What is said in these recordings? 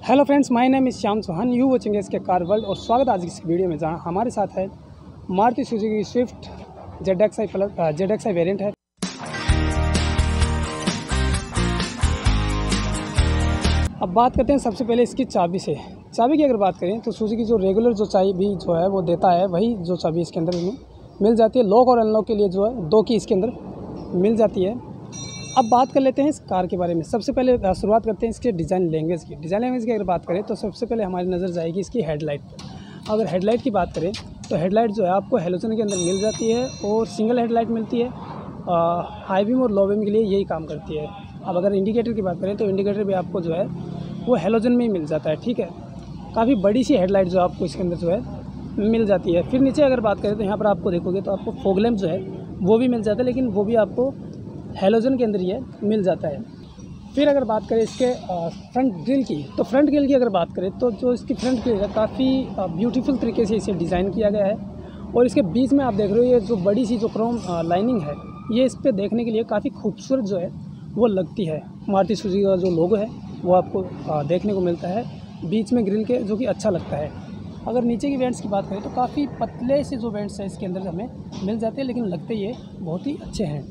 Hello friends my name is Shyam Chauhan you watching S K car world और स्वागत आज की इस वीडियो में जहाँ हमारे साथ है Maruti Suzuki Swift Z X I plus Z X I variant है। अब बात करते हैं सबसे पहले इसकी चाबी से। चाबी की अगर बात करें तो सुजुकी जो रेगुलर जो चाबी जो है वो देता है, वही जो चाबी इसके अंदर मिल जाती है। लॉक और अनलॉक के लिए जो है दो की इसके अंदर मिल जाती है। अब बात कर लेते हैं इस कार के बारे में। सबसे पहले शुरुआत करते हैं इसके डिज़ाइन लैंग्वेज की। डिज़ाइन लैंग्वेज की अगर बात करें तो सबसे पहले हमारी नज़र जाएगी इसकी हेडलाइट पर। अगर हेडलाइट की बात करें तो हेडलाइट जो है आपको हेलोजन के अंदर मिल जाती है और सिंगल हेडलाइट मिलती है। हाई बीम और लो बीम के लिए यही काम करती है। अब अगर इंडिकेटर की बात करें तो इंडिकेटर भी आपको जो है वो हेलोजन में ही मिल जाता है, ठीक है? काफ़ी बड़ी सी हेडलाइट जो आपको इसके अंदर जो है मिल जाती है। फिर नीचे अगर बात करें तो यहाँ पर आपको देखोगे तो आपको फोगलैम्प जो है वो भी मिल जाता है, लेकिन वो भी आपको हेलोजन के अंदर ये मिल जाता है। फिर अगर बात करें इसके फ्रंट ग्रिल की तो फ्रंट ग्रिल की अगर बात करें तो जो इसकी फ्रंट ग्रिल है, काफ़ी ब्यूटीफुल तरीके से इसे डिज़ाइन किया गया है। और इसके बीच में आप देख रहे हो, ये जो बड़ी सी जो क्रोम लाइनिंग है, ये इस पर देखने के लिए काफ़ी खूबसूरत जो है, वो लगती है। मारुति सुजुकी का जो लोगो है, वो आपको देखने को मिलता है, बीच में ग्रिल के, जो कि अच्छा लगता है। अगर नीचे की वेंट्स की बात करें तो काफ़ी पतले से जो वेंट्स हैं, इसके अंदर हमें मिल जाते हैं, लेकिन लगते ये बहुत ही अच्छे हैं।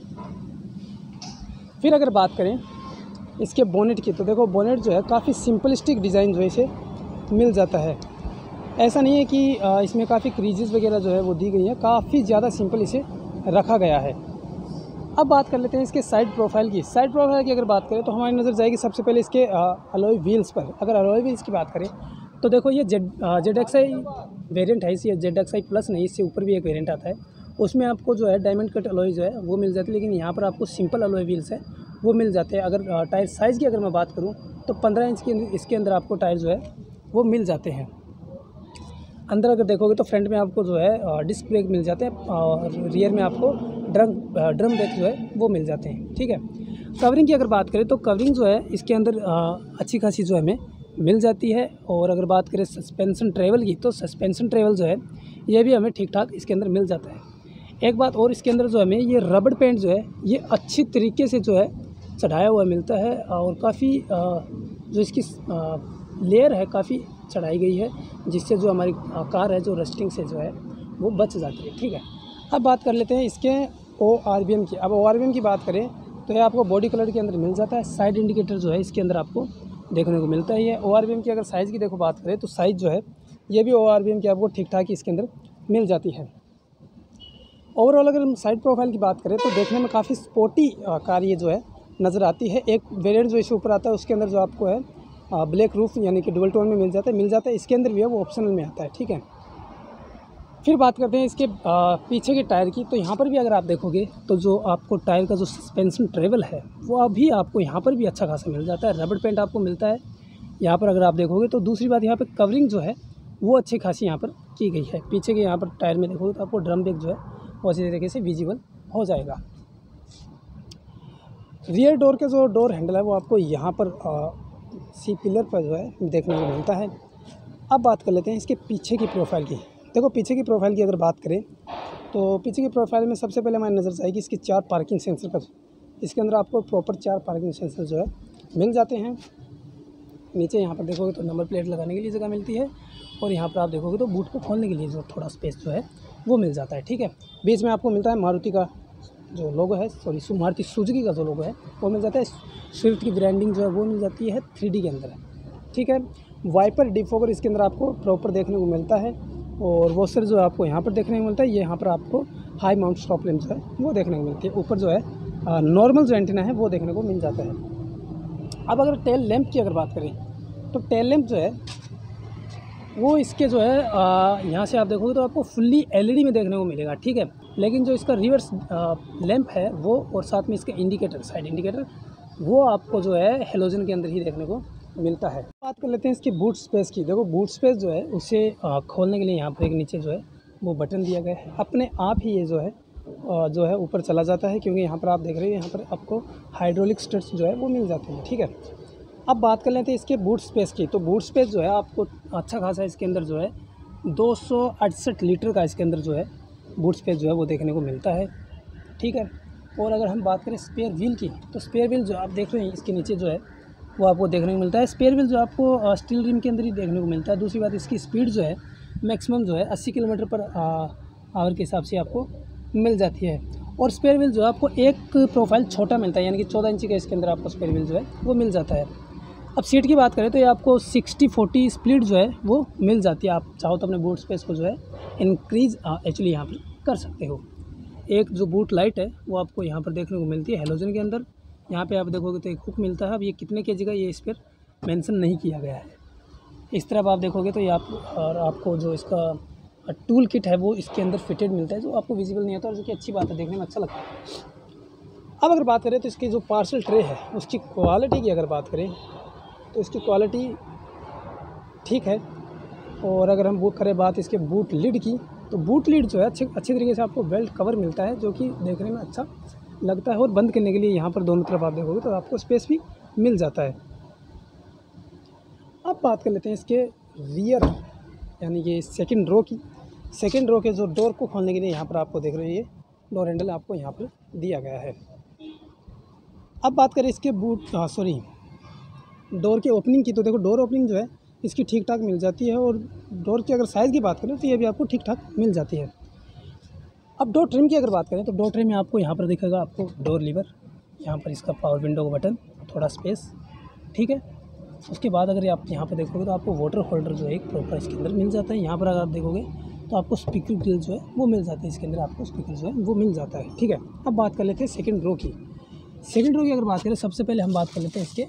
फिर अगर बात करें इसके बोनेट की तो देखो बोनेट जो है काफ़ी सिंपलिस्टिक डिज़ाइन जो है इसे मिल जाता है। ऐसा नहीं है कि इसमें काफ़ी क्रीजेज़ वगैरह जो है वो दी गई हैं, काफ़ी ज़्यादा सिंपल इसे रखा गया है। अब बात कर लेते हैं इसके साइड प्रोफ़ाइल की। साइड प्रोफ़ाइल की अगर बात करें तो हमारी नज़र जाएगी सबसे पहले इसके अलॉय व्हील्स पर। अगर अलॉय व्हील्स की बात करें तो देखो ये Z Z X I variant है, इसी जेड एक्स आई प्लस नहीं, इससे ऊपर भी एक वेरियंट आता है। उसमें आपको जो है डायमंड कट अलॉय जो है, वो मिल जाती है, लेकिन यहाँ पर आपको सिंपल अलॉय व्हील्स है, वो मिल जाते हैं। अगर टायर साइज़ की अगर मैं बात करूँ तो पंद्रह इंच के इसके अंदर आपको टायर जो है, वो मिल जाते हैं। अंदर अगर देखोगे तो फ्रंट में आपको जो है डिस्क ब्रेक मिल जाते हैं, और रियर में आपको ड्रम ड्रम ब्रेक जो है, वो मिल जाते हैं, ठीक है? कवरिंग की अगर बात करें तो कवरिंग जो है, इसके अंदर अच्छी खासी जो हमें मिल जाती है, और अगर बात करें सस्पेंसन ट्रेवल की तो सस्पेंसन ट्रेवल जो है, ये भी हमें ठीक ठाक इसके अंदर मिल जाता है। एक बात और इसके अंदर जो हमें, ये रबड़ पेंट जो है, ये अच्छी तरीके से जो है चढ़ाया हुआ मिलता है और काफ़ी जो इसकी लेयर है काफ़ी चढ़ाई गई है, जिससे जो हमारी कार है, जो रस्टिंग से जो है, वो बच जाती है। ठीक है, अब बात कर लेते हैं इसके ओ आर बी एम की। अब ओ आर बी एम की बात करें तो ये आपको बॉडी कलर के अंदर मिल जाता है। साइड इंडिकेटर जो है इसके अंदर आपको देखने को मिलता है। ये ओ आर बी एम की अगर साइज़ की देखो बात करें तो साइज़ जो है, ये भी ओ आर बी एम की आपको ठीक ठाक इसके अंदर मिल जाती है। ओवरऑल अगर हम साइड प्रोफ़ाइल की बात करें तो देखने में काफ़ी स्पोर्टी कार ये जो है नज़र आती है। एक वेरिएंट जो इससे ऊपर आता है उसके अंदर जो आपको है ब्लैक रूफ यानी कि डुबल टोन में मिल जाता है। मिल जाता है, इसके अंदर भी है, वो ऑप्शनल में आता है, ठीक है? फिर बात करते हैं इसके पीछे के टायर की। तो यहाँ पर भी अगर आप देखोगे तो जो आपको टायर का जो सस्पेंशन ट्रेवल है, वो अभी आपको यहाँ पर भी अच्छा खासा मिल जाता है। रबड़ पेंट आपको मिलता है। यहाँ पर अगर आप देखोगे तो दूसरी बात, यहाँ पर कवरिंग जो है, वो अच्छी खासी यहाँ पर की गई है। पीछे के यहाँ पर टायर में देखोगे तो आपको ड्रम ब्रेक जो है वो अच्छी तरीके से विजिबल हो जाएगा। रियर डोर के जो डोर हैंडल है वो आपको यहाँ पर आ, सी पिलर पर जो है देखने को मिलता है। अब बात कर लेते हैं इसके पीछे की प्रोफ़ाइल की। देखो पीछे की प्रोफ़ाइल की अगर बात करें तो पीछे की प्रोफ़ाइल में सबसे पहले हमारी नज़र जाएगी इसके चार पार्किंग सेंसर पर। इसके अंदर आपको प्रॉपर चार पार्किंग सेंसर जो है मिल जाते हैं। नीचे यहाँ पर देखोगे तो नंबर प्लेट लगाने के लिए जगह मिलती है और यहाँ पर आप देखोगे तो बूट को खोलने के लिए जो थोड़ा स्पेस जो है वो मिल जाता है, ठीक है? बीच में आपको मिलता है मारुति का जो लोगो है सॉरी मारुति सुजुकी का जो लोगो है, वो मिल जाता है। स्विफ्ट की ब्रांडिंग जो है वो मिल जाती है थ्री के अंदर, ठीक है? वाइपर डिफोगर इसके अंदर आपको प्रॉपर देखने को मिलता है और वो सर जो आपको यहाँ पर देखने को मिलता है। ये यहाँ पर आपको हाई माउंट स्टॉप लैम्प जो है वो देखने को मिलती है। ऊपर जो है नॉर्मल जो एंटीना है वो देखने को मिल जाता है। अब अगर टेल लैंप की अगर बात करें तो टेल लैंप जो है, वो इसके जो है यहाँ से आप देखोगे तो आपको फुल्ली एलईडी में देखने को मिलेगा, ठीक है? लेकिन जो इसका रिवर्स लैंप है, वो और साथ में इसका इंडिकेटर साइड इंडिकेटर वो आपको जो है हेलोजन के अंदर ही देखने को मिलता है। बात कर लेते हैं इसकी बूट स्पेस की। देखो बूट स्पेस जो है, उसे खोलने के लिए यहाँ पर एक नीचे जो है, वो बटन दिया गया है। अपने आप ही ये जो है जो है ऊपर चला जाता है क्योंकि यहाँ पर आप देख रहे हो, यहाँ पर आपको हाइड्रोलिक स्टर्स जो है वो मिल जाते हैं, ठीक है? अब बात कर लेते हैं इसके बूट स्पेस की। तो बूट स्पेस जो है आपको अच्छा खासा इसके अंदर जो है दो सौ अड़सठ लीटर का इसके अंदर जो है बूट स्पेस जो है वो देखने को मिलता है, ठीक है? और अगर हम बात करें स्पेयर व्हील की तो स्पेयर व्हील जो आप देख रहे हैं, इसके नीचे जो है वो आपको देखने को मिलता है। स्पेयर व्हील जो आपको स्टील रिम के अंदर ही देखने को मिलता है। दूसरी बात, इसकी स्पीड जो है मैक्सिमम जो है अस्सी किलोमीटर पर आवर के हिसाब से आपको मिल जाती है। और स्पेयर व्हील जो है आपको एक प्रोफ़ाइल छोटा मिलता है, यानी कि चौदह इंची का इसके अंदर आपको स्पेयर व्हील जो है वो मिल जाता है। अब सीट की बात करें तो ये आपको सिक्सटी फोर्टी स्प्लिट जो है वो मिल जाती है। आप चाहो तो अपने बूट स्पेस को जो है इंक्रीज एक्चुअली यहाँ पर कर सकते हो। एक जो बूट लाइट है, वो आपको यहाँ पर देखने को मिलती है हेलोजन के अंदर। यहाँ पे आप देखोगे तो एक हुक मिलता है। अब ये कितने के का ये इस पर मैंसन नहीं किया गया है। इस तरफ़ आप देखोगे तो ये आप, और आपको जो इसका टूल किट है वो इसके अंदर फिटेड मिलता है, जो आपको विजिबल नहीं होता और जो कि अच्छी बात है, देखने में अच्छा लगता है। अब अगर बात करें तो इसकी जो पार्सल ट्रे है, उसकी क्वालिटी की अगर बात करें तो इसकी क्वालिटी ठीक है। और अगर हम वो करें बात इसके बूट लीड की तो बूट लीड जो है अच्छे अच्छे तरीके से आपको बेल्ट कवर मिलता है, जो कि देखने में अच्छा लगता है और बंद करने के लिए यहाँ पर दोनों तरफ़ आप देखोगे तो आपको स्पेस भी मिल जाता है। अब बात कर लेते हैं इसके रियर यानी कि सेकंड रो की सेकंड रो के जो डोर को खोलने के लिए यहाँ पर आपको देख रहे हैं ये डोर हैंडल आपको यहाँ पर दिया गया है। अब बात करें इसके बूट सॉरी डोर के ओपनिंग की तो देखो डोर ओपनिंग जो है, इसकी ठीक ठाक मिल जाती है और डोर की अगर साइज़ की बात करें तो ये भी आपको ठीक ठाक मिल जाती है। अब डोर ट्रिम की अगर बात करें तो डोर ट्रिम में आपको यहाँ पर दिखेगा, आपको डोर लीवर यहाँ पर इसका पावर विंडो का बटन थोड़ा स्पेस ठीक है? उसके बाद अगर आप यहाँ पर देखोगे तो आपको वाटर होल्डर जो है एक प्रॉपर इसके अंदर मिल जाता है। यहाँ पर अगर आप देखोगे तो आपको स्पीकर ग्रिल जो है वो मिल जाता है। इसके अंदर आपको स्पीकर जो है वो मिल जाता है। ठीक है, अब बात कर लेते हैं सेकेंड रो की। सेकेंड रो की अगर बात करें, सबसे पहले हम बात कर लेते हैं इसके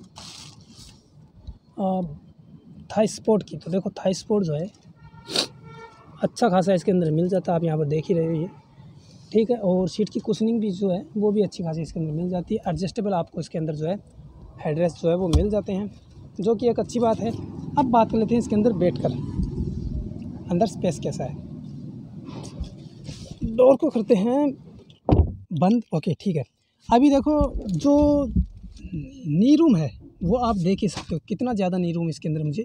थाई स्पोर्ट की। तो देखो थाई स्पोर्ट जो है अच्छा खासा इसके अंदर मिल जाता है। आप यहाँ पर देख ही रहे हो ये ठीक है, और सीट की कुशनिंग भी जो है, वो भी अच्छी खासी इसके अंदर मिल जाती है। एडजस्टेबल आपको इसके अंदर जो है हेडरेस्ट जो है वो मिल जाते हैं। जो कि एक अच्छी बात है। अब बात कर लेते हैं इसके अंदर बैठ कर। अंदर स्पेस कैसा है? डोर को करते हैं। बंद। ओके ठीक है। अभी देखो, जो नी रूम है, वो आप देख ही सकते हो। कितना ज़्यादा नी रूम इसके अंदर मुझे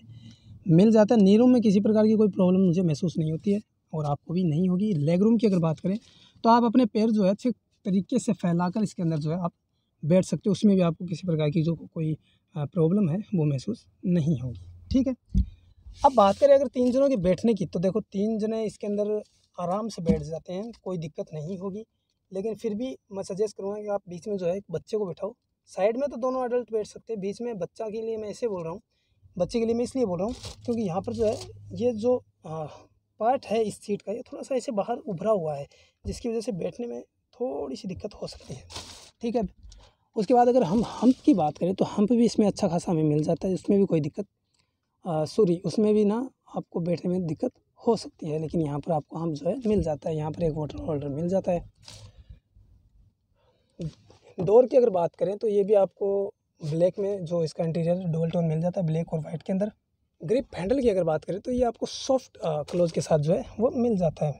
मिल जाता है। नी रूम में किसी प्रकार की कोई प्रॉब्लम मुझे महसूस नहीं होती है और आपको भी नहीं होगी। लेग रूम की अगर बात करें तो आप अपने पैर जो है अच्छे तरीके से फैलाकर इसके अंदर जो है आप बैठ सकते हो। उसमें भी आपको किसी प्रकार की जो कोई प्रॉब्लम है, वो महसूस नहीं होगी। ठीक है? अब बात करें अगर तीन जनों के बैठने की तो देखो तीन जने इसके अंदर आराम से बैठ जाते हैं, कोई दिक्कत नहीं होगी। लेकिन फिर भी मैं सजेस्ट करूँगा कि आप बीच में जो है बच्चे को बैठाओ। साइड में तो दोनों अडल्ट बैठ सकते हैं, बीच में बच्चा के लिए मैं ऐसे बोल रहा हूँ, बच्चे के लिए मैं इसलिए बोल रहा हूँ क्योंकि यहाँ पर जो है, ये जो पार्ट है इस सीट का, ये थोड़ा सा ऐसे बाहर उभरा हुआ है, जिसकी वजह से बैठने में थोड़ी सी दिक्कत हो सकती है। ठीक है? उसके बाद अगर हम हम्प की बात करें तो हम्प भी इसमें अच्छा खासा हमें मिल जाता है उसमें भी कोई दिक्कत सॉरी उसमें भी ना आपको बैठने में दिक्कत हो सकती है, लेकिन यहाँ पर आपको हम जो है मिल जाता है, यहाँ पर एक वाटर होल्डर मिल जाता है। डोर की अगर बात करें तो ये भी आपको ब्लैक में जो इसका इंटीरियर डोल टोन मिल जाता है ब्लैक और वाइट के अंदर। ग्रिप हैंडल की अगर बात करें तो ये आपको सॉफ्ट क्लोज के साथ जो है वो मिल जाता है।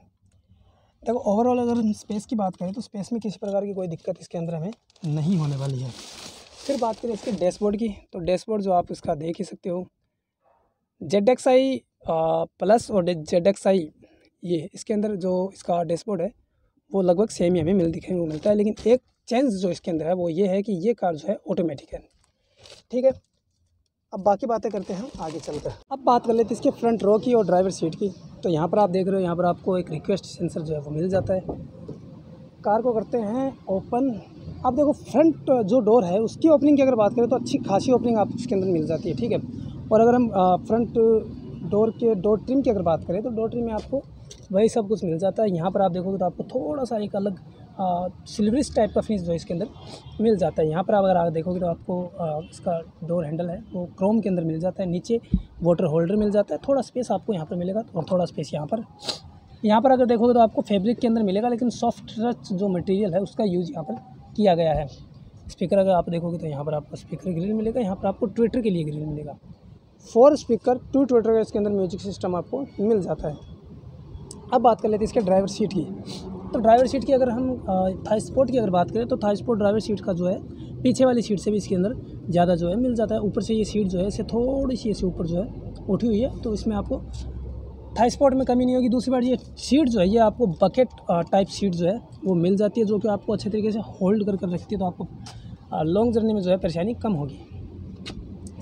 देखो ओवरऑल अगर हम स्पेस की बात करें तो स्पेस में किसी प्रकार की कोई दिक्कत इसके अंदर हमें नहीं होने वाली है। फिर बात करें इसके डैशबोर्ड की तो डैशबोर्ड जो आप इसका देख ही सकते हो। जेड एक्स आई प्लस और जेड एक्स आई ये इसके अंदर जो इसका डैशबोर्ड है, वो लगभग सेम ही हमें मिल दिखने को मिलता है। लेकिन एक चेंज जो इसके अंदर है, वो ये है कि ये कार जो है ऑटोमेटिक है। ठीक है? अब बाकी बातें करते हैं हम, आगे चलकर। अब बात कर लेते हैं इसके फ्रंट रो की और ड्राइवर सीट की। तो यहाँ पर आप देख रहे हो, यहाँ पर आपको एक रिक्वेस्ट सेंसर जो है वो मिल जाता है। कार को करते हैं ओपन आप देखो फ्रंट जो डोर है, उसकी ओपनिंग की अगर बात करें तो अच्छी खासी ओपनिंग आप इसके अंदर मिल जाती है, ठीक है? और अगर हम फ्रंट डोर के डोर ट्रिम की अगर बात करें तो डोर ट्रिम में आपको वही सब कुछ मिल जाता है। यहाँ पर आप देखोगे तो आपको थोड़ा सा एक अलग सिल्वरिस टाइप का फिनिश जो इसके अंदर मिल जाता है। यहाँ पर अगर आप देखोगे तो आपको इसका डोर हैंडल है, वो क्रोम के अंदर मिल जाता है। नीचे वाटर होल्डर मिल जाता है। थोड़ा स्पेस आपको यहाँ पर मिलेगा और थोड़ा स्पेस यहाँ पर। यहाँ पर अगर देखोगे तो आपको फैब्रिक के अंदर मिलेगा, लेकिन सॉफ्ट टच जो मटेरियल है उसका यूज़ यहाँ पर किया गया है। स्पीकर अगर आप देखोगे तो यहाँ पर आपको स्पीकर ग्रिल मिलेगा, यहाँ पर आपको ट्विटर के लिए ग्रिल मिलेगा। फोर स्पीकर, टू ट्विटर का इसके अंदर म्यूज़िक सिस्टम आपको मिल जाता है। अब बात कर लेते हैं इसके ड्राइवर सीट की। तो ड्राइवर सीट की अगर हम थाई स्पोर्ट की अगर बात करें तो थाई स्पोर्ट ड्राइवर सीट का जो है, पीछे वाली सीट से भी इसके अंदर ज़्यादा जो है मिल जाता है। ऊपर से ये सीट जो है इसे थोड़ी सी ऐसे ऊपर जो है उठी हुई है तो इसमें आपको थाई स्पोर्ट में कमी नहीं होगी। दूसरी बात, ये सीट जो है, ये आपको बकेट टाइप सीट जो है, वो मिल जाती है, जो कि आपको अच्छे तरीके से होल्ड कर कर रखती है तो आपको लॉन्ग जर्नी में जो है परेशानी कम होगी।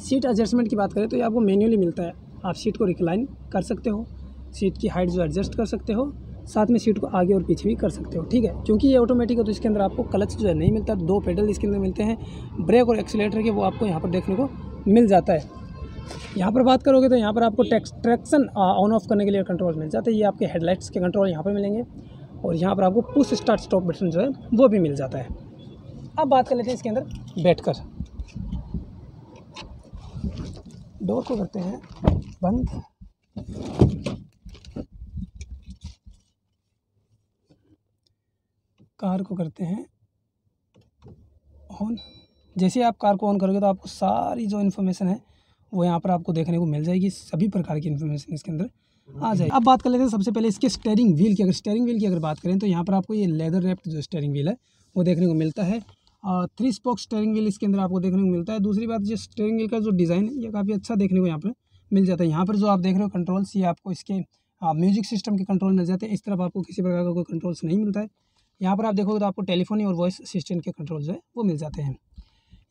सीट एडजस्टमेंट की बात करें तो ये आपको मैन्युअली मिलता है। आप सीट को रिक्लाइन कर सकते हो। सीट की हाइट जो एडजस्ट कर सकते हो। साथ में सीट को आगे और पीछे भी कर सकते हो, ठीक है? क्योंकि ये ऑटोमेटिक है तो इसके अंदर आपको क्लच जो है नहीं मिलता, दो पेडल इसके अंदर मिलते हैं ब्रेक और एक्सीटर के, वो आपको यहाँ पर देखने को मिल जाता है। यहाँ पर बात करोगे तो यहाँ पर आपको ट्रैक्शन ऑन ऑफ़ करने के लिए कंट्रोल मिल जाता है। ये आपके हेडलाइट्स के कंट्रोल यहाँ पर मिलेंगे और यहाँ पर आपको पुश स्टार्ट स्टॉप बटन जो है, वो भी मिल जाता है। अब बात कर लेते हैं इसके अंदर बैठ कर डोर को करते हैं, बंद। कार को करते हैं। ऑन जैसे आप कार को ऑन करोगे तो आपको सारी जो इन्फॉर्मेशन है, वो यहाँ पर आपको देखने को मिल जाएगी। सभी प्रकार की इन्फॉर्मेशन इसके अंदर आ जाएगी। अब बात कर लेते हैं सबसे पहले इसके स्टेयरिंग व्हील की। अगर स्टेयरिंग व्हील की अगर बात करें तो यहाँ पर आपको ये लेदर रेप्ड जो स्टेयरिंग व्हील है, वो देखने को मिलता है। और थ्री स्पोक स्टेयरिंग व्हील इसके अंदर आपको देखने को मिलता है। दूसरी बात जो स्टेयरिंग व्हील का जो डिज़ाइन है, ये काफ़ी अच्छा देखने को यहाँ पर मिल जाता है। यहाँ पर जो आप देख रहे हो कंट्रोल्स ये आपको इसके म्यूज़िक सिस्टम के कंट्रोल मिल जाते हैं। इस तरफ़ आपको किसी प्रकार का कोई कंट्रोल्स नहीं मिलता है। यहाँ पर आप देखोगे तो आपको टेलीफोनी और वॉइस असिस्टेंट के कंट्रोल जो है, वो मिल जाते हैं।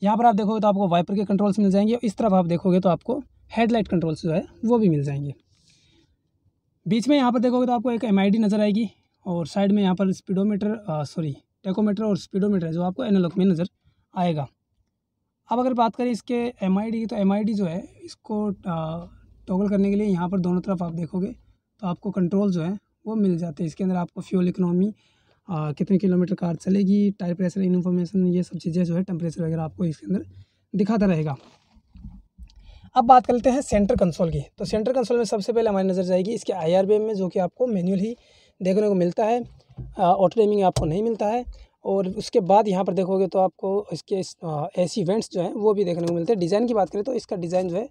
यहाँ पर आप देखोगे तो आपको वाइपर के कंट्रोल्स मिल जाएँगे इस तरफ़ आप देखोगे तो आपको हेडलाइट कंट्रोल्स जो है, वो भी मिल जाएँगे। बीच में यहाँ पर देखोगे तो आपको एक एमआईडी नज़र आएगी और साइड में यहाँ पर स्पीडोमीटर सॉरी, टेकोमीटर और स्पीडोमीटर जो आपको एनालॉग में नज़र आएगा। अब अगर बात करें इसके एमआईडी की तो एमआईडी जो है, इसको टॉगल करने के लिए यहाँ पर दोनों तरफ़ आप देखोगे तो आपको कंट्रोल जो है, वो मिल जाते हैं। इसके अंदर आपको फ्यूल इकोनॉमी कितने किलोमीटर कार चलेगी, टायर प्रेशर इन्फॉर्मेशन ये सब चीज़ें जो है टेम्परेचर वगैरह आपको इसके अंदर दिखाता रहेगा। अब बात करते हैं सेंटर कंसोल की। तो सेंटर कंसोल में सबसे पहले हमारी नज़र जाएगी इसके आई में, जो कि आपको मैनुअल ही देखने को मिलता है। ऑटो डेमिंग आपको नहीं मिलता है। और उसके बाद यहाँ पर देखोगे तो आपको इसके ए सी वेंट्स जो हैं, वो भी देखने को मिलते हैं। डिज़ाइन की बात करें तो इसका डिज़ाइन जो है,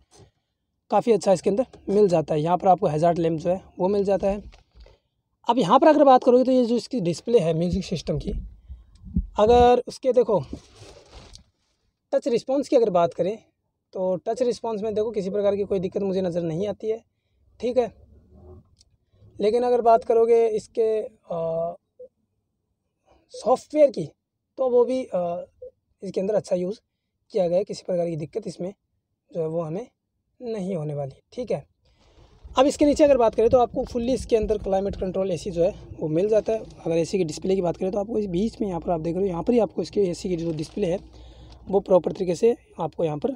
काफ़ी अच्छा इसके अंदर मिल जाता है। यहाँ पर आपको हज़ार लैम्प जो है, वो मिल जाता है। अब यहाँ पर अगर बात करोगे तो ये जो इसकी डिस्प्ले है म्यूज़िक सिस्टम की अगर उसके देखो टच रिस्पॉन्स की अगर बात करें तो टच रिस्पॉन्स में देखो किसी प्रकार की कोई दिक्कत मुझे नज़र नहीं आती है ठीक है? लेकिन अगर बात करोगे इसके सॉफ्टवेयर की तो वो भी आ, इसके अंदर अच्छा यूज़ किया गया है किसी प्रकार की दिक्कत इसमें जो है वो हमें नहीं होने वाली ठीक है? अब इसके नीचे अगर बात करें तो आपको फुल्ली इसके अंदर क्लाइमेट कंट्रोल एसी जो है, वो मिल जाता है। अगर एसी की डिस्प्ले की बात करें तो आपको इस बीच में यहाँ पर आप देख रहे हो, यहाँ पर ही आपको इसके एसी की जो डिस्प्ले है, वो प्रॉपर तरीके से आपको यहाँ पर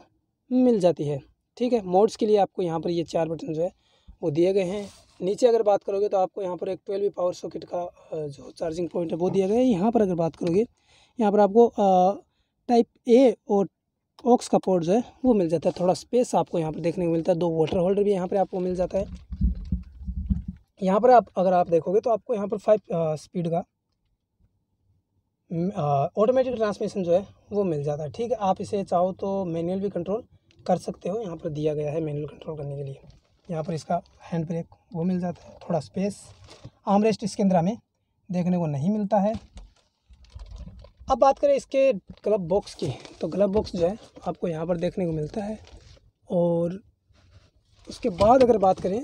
मिल जाती है। ठीक है मोड्स के लिए आपको यहाँ पर ये चार बटन जो है, वो दिए गए हैं। नीचे अगर बात करोगे तो आपको यहाँ पर एक ट्वेल्व पावर सॉकेट का जो चार्जिंग पॉइंट है, वो दिया गया है। यहाँ पर अगर बात करोगे, यहाँ पर आपको टाइप ए और ऑक्स का पोर्ट जो है, वो मिल जाता है। थोड़ा स्पेस आपको यहाँ पर देखने को मिलता है। दो वाटर होल्डर भी यहाँ पर आपको मिल जाता है। यहाँ पर आप, अगर आप देखोगे तो आपको यहाँ पर फाइव स्पीड का ऑटोमेटिक ट्रांसमिशन जो है, वो मिल जाता है। ठीक है, आप इसे चाहो तो मैनुअल भी कंट्रोल कर सकते हो। यहाँ पर दिया गया है मैनुअल कंट्रोल करने के लिए। यहाँ पर इसका हैंड ब्रेक वो मिल जाता है। थोड़ा स्पेस आर्म रेस्ट इसके अंदर हमें देखने को नहीं मिलता है। अब बात करें इसके ग्लब बॉक्स की तो ग्लब बॉक्स जो है आपको यहाँ पर देखने को मिलता है। और उसके बाद अगर बात करें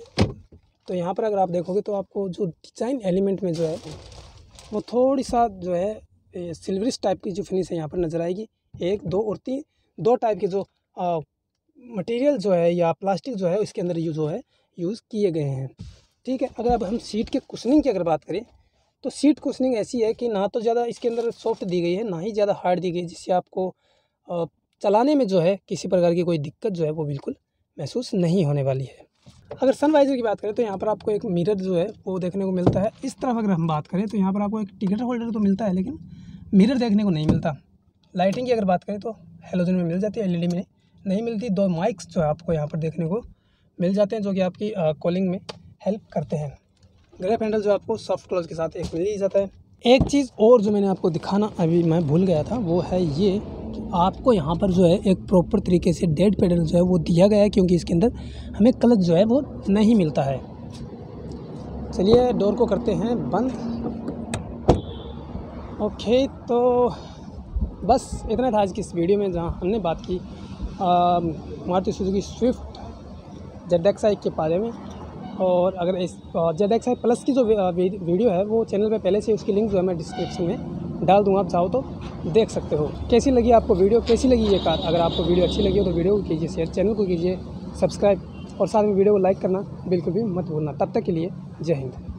तो यहाँ पर अगर आप देखोगे तो आपको जो डिज़ाइन एलिमेंट में जो है, वो थोड़ी सा जो है सिल्वरिश टाइप की जो फिनिश है यहाँ पर नज़र आएगी। एक, दो और तीन, दो टाइप के जो मटेरियल जो है या प्लास्टिक जो है, इसके अंदर यूज़ जो है यूज़ किए गए हैं। ठीक है, अगर अब हम सीट के कुशनिंग की अगर बात करें तो सीट कुशनिंग ऐसी है कि ना तो ज़्यादा इसके अंदर सॉफ्ट दी गई है, ना ही ज़्यादा हार्ड दी गई, जिससे आपको चलाने में जो है किसी प्रकार की कोई दिक्कत जो है वो बिल्कुल महसूस नहीं होने वाली है। अगर सनवाइज़र की बात करें तो यहाँ पर आपको एक मिरर जो है वो देखने को मिलता है। इस तरफ़ अगर हम बात करें तो यहाँ पर आपको एक टिकट होल्डर तो मिलता है, लेकिन मिरर देखने को नहीं मिलता। लाइटिंग की अगर बात करें तो हेलोजन में मिल जाती है, एलईडी में नहीं मिलती। दो माइक्स जो है आपको यहाँ पर देखने को मिल जाते हैं, जो कि आपकी कॉलिंग में हेल्प करते हैं। ग्रेप हैंडल जो आपको सॉफ्ट क्लोज के साथ एक मिल ही जाता है। एक चीज़ और जो मैंने आपको दिखाना अभी मैं भूल गया था, वो है ये आपको यहाँ पर जो है एक प्रॉपर तरीके से डेड पेडल जो है वो दिया गया है, क्योंकि इसके अंदर हमें क्लच जो है वो नहीं मिलता है। चलिए डोर को करते हैं बंद। ओके तो बस इतना था आज की इस वीडियो में, जहाँ हमने बात की Maruti Suzuki Swift Z X के बारे में। और अगर इस जेड एक्स आई प्लस की जो वीडियो है, वो चैनल पे पहले से उसकी लिंक जो है मैं डिस्क्रिप्शन में डाल दूँगा, आप चाहो तो देख सकते हो। कैसी लगी आपको वीडियो कैसी लगी ये कार? अगर आपको वीडियो अच्छी लगी हो तो वीडियो को कीजिए शेयर चैनल को कीजिए सब्सक्राइब और साथ में वीडियो को लाइक करना बिल्कुल भी मत भूलना। तब तक के लिए जय हिंद।